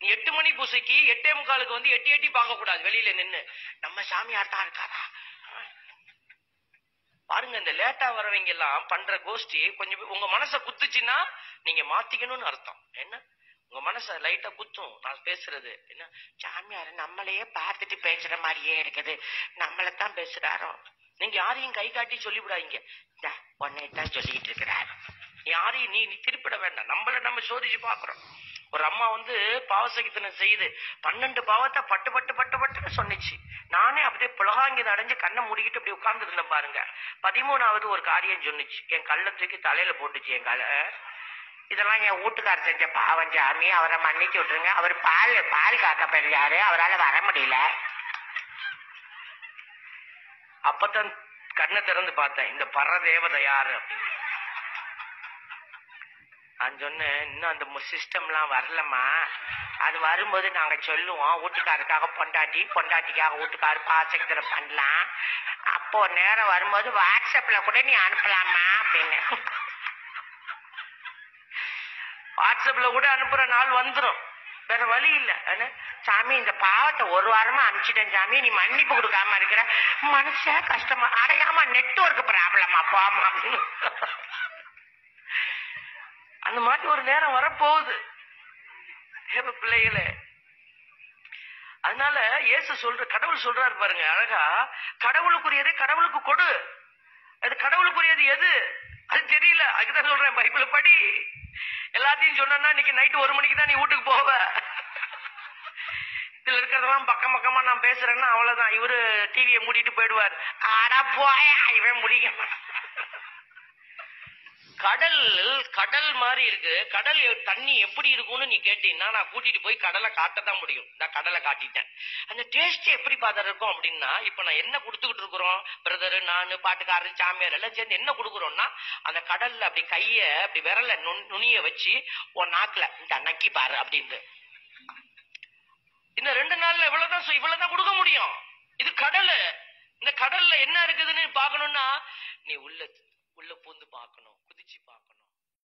நீ எட்டு மணி பூசைக்கு எட்டே முக்காலுக்கு வந்து எட்டி எட்டி பார்க்க கூடாது வெளியில நின்னு நம்ம சாமியார் தான் இருக்காரா? பாருங்க இந்த லேட்டா வரவங்க எல்லாம் பண்ற கோஷ்டி கொஞ்சம் உங்க மனசை குத்துச்சுன்னா நீங்க மாத்திக்கணும்னு அர்த்தம். என்ன? உங்க மனச லைட்டா குத்தும். நான் பேசுறது என்ன? சாமியார் நம்மளையே பார்த்துட்டு பேசுற மாதிரியே இருக்குது. நம்மளைத்தான் பேசுறாரோ? நீங்க யாரையும் கை காட்டி சொல்லிவிடாதீங்க. உன்னை தான் சொல்லிட்டு இருக்கிறார். யாரையும் நீ நீ திருப்பிட வேண்டாம். நம்மள நம்ம சோதிச்சு பாக்குறோம் ஒரு அம்மா வந்து பாவசகித்தனை செய்து பன்னெண்டு பாவத்தை பட்டு பட்டு பட்டு பட்டுன்னு சொன்னிச்சு. நானே அப்படியே புலகாங்கி அடைஞ்சு கண்ணை மூடிக்கிட்டு அப்படி உட்கார்ந்து இருந்தேன் பாருங்க. பதிமூணாவது ஒரு காரியம் சொன்னிச்சு. என் கள்ள தூக்கி தலையில போட்டுச்சு என் கலை. இதெல்லாம் என் வீட்டுக்காரர் செஞ்ச பாவம் சாமி அவரை மன்னிச்சு விட்டுருங்க. அவர் பால் பால் காக்க பெரியாரு அவரால் வர முடியல. அப்பதான் கண்ணை திறந்து பார்த்தேன். இந்த பர தேவதை யாரு அப்படின்னு. நான் சொன்னேன் இன்னும் அந்த சிஸ்டம்லாம் வரலம்மா. அது வரும்போது நாங்க சொல்லுவோம் வீட்டுக்காருக்காக பொண்டாட்டி பொண்டாட்டிக்காக வீட்டுக்காரு பாசக்கிற பண்ணலாம். அப்போ நேரம் வரும்போது வாட்ஸ்அப்ல கூட நீ அனுப்பலாமா? அப்படின்னு. வாட்ஸ்அப்ல கூட அனுப்புற நாள் வந்துரும். வேற வழி இல்ல. சாமி இந்த பாவத்தை ஒரு வாரமா அனுப்பிச்சிட்டேன் சாமி. நீ மன்னிப்பு கொடுக்காம இருக்கிற மனுஷன் கஷ்டமா அடையாம நெட்வொர்க் ப்ராப்ளமா போமா அப்படின்னு. அந்த மாதிரி ஒரு நேரம் வரப்போகுது. பிள்ளைகளே. அதனால இயேசு சொல்ற கடவுள் சொல்றாரு பாருங்க அழகா. கடவுளுக்குரியதை கடவுளுக்கு கொடு. அது கடவுளுக்குரியது எது? அது தெரியல. அதுதான் சொல்றேன் பைபிள் படி. எல்லாத்தையும் சொன்னா இன்னைக்கு நைட்டு ஒரு மணிக்கு தான் நீ வீட்டுக்கு போவ. இதுல இருக்கிறதெல்லாம் பக்கம் பக்கமா நான் பேசுறேன்னா அவ்வளவுதான். இவரு டிவியை மூடிட்டு போயிடுவார். ஆடா போய இவன் முடியும். கடல் கடல் மாதிரி இருக்கு. கடல் தண்ணி எப்படி இருக்கும்னு நீ கேட்டீங்கன்னா நான் கூட்டிட்டு போய் கடலை காட்டத்தான் முடியும். நான் கடலை காட்டிட்டேன். அந்த டேஸ்ட் எப்படி பாதர் இருக்கும் அப்படின்னா இப்ப நான் என்ன கொடுத்துக்கிட்டு இருக்கிறோம்? பிரதர் நானு பாட்டுக்காரரு சாமியார் எல்லாம் சேர்ந்து என்ன கொடுக்குறோம்னா அந்த கடல்ல அப்படி கைய அப்படி விரல நுனிய வச்சு உன் நாக்குல இந்த நக்கி பாரு அப்படின்னு இந்த ரெண்டு நாள்ல இவ்வளவுதான் இவ்வளவுதான் கொடுக்க முடியும். இது கடல். இந்த கடல்ல என்ன இருக்குதுன்னு பாக்கணும்னா நீ உள்ள உள்ள பூந்து பார்க்கணும் குதிச்சு பார்க்கணும்.